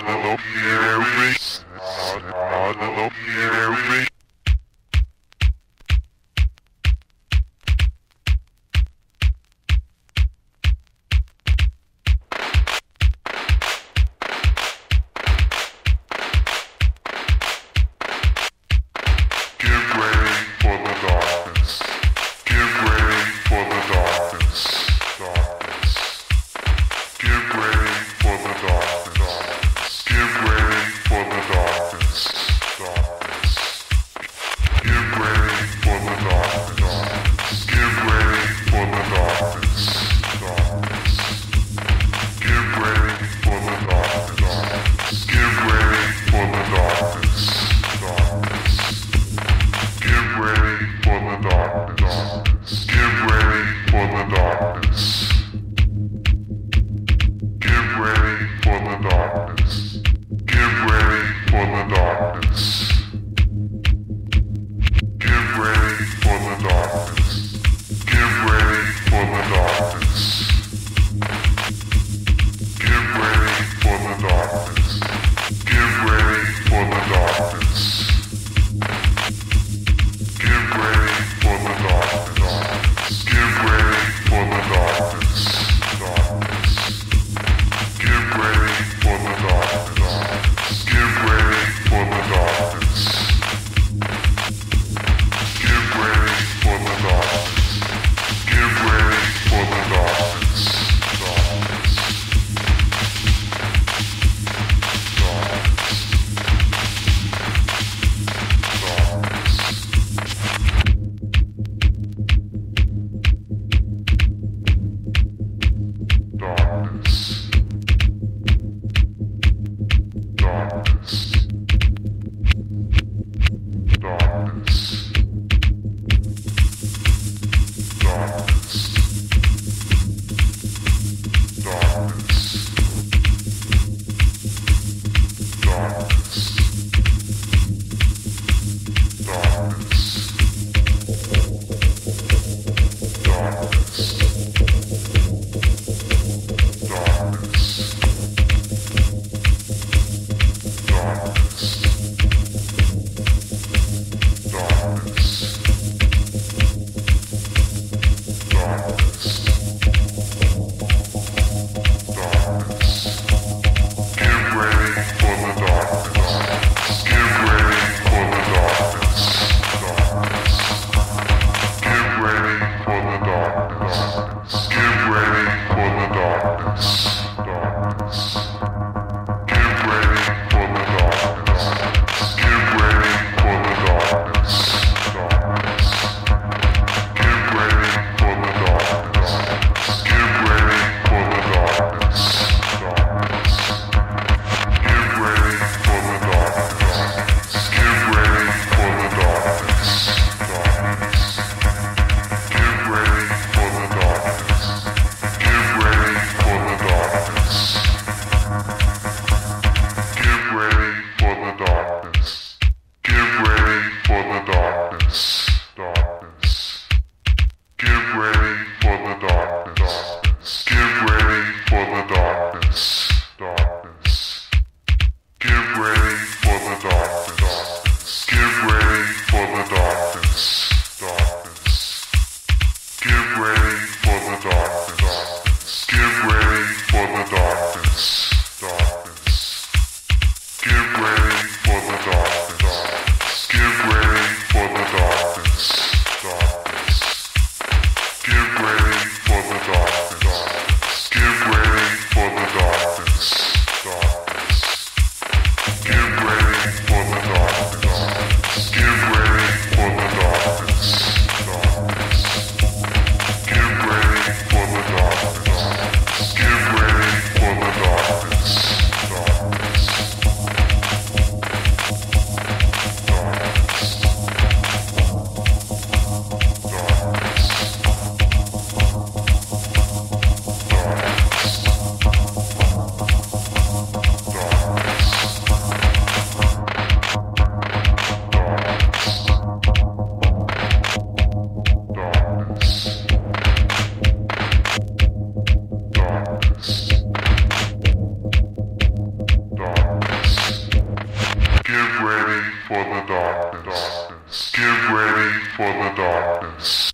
Give dance. Get ready for the darkness.